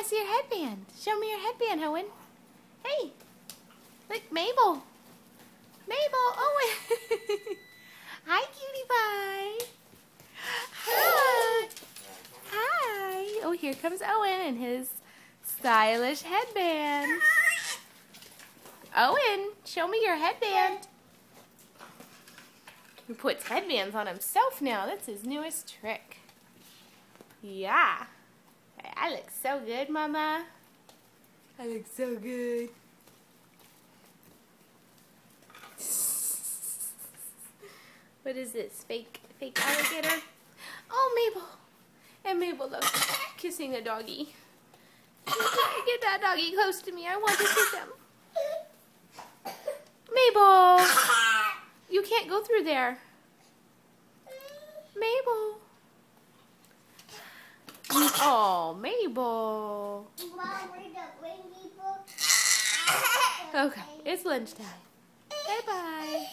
I see your headband. Show me your headband, Eoin. Hey, look, Mabel. Mabel, Eoin. Hi, cutie pie. Hi. Hi. Oh, here comes Eoin and his stylish headband. Eoin, show me your headband. He puts headbands on himself now. That's his newest trick. Yeah. I look so good, Mama. I look so good. What is this? Fake fake alligator? Oh, Mabel. And Mabel loves kissing a doggy. Get that doggy close to me. I want to kiss him. Mabel! You can't go through there. Mabel. Oh, Mabel. Okay, it's lunchtime. Bye-bye.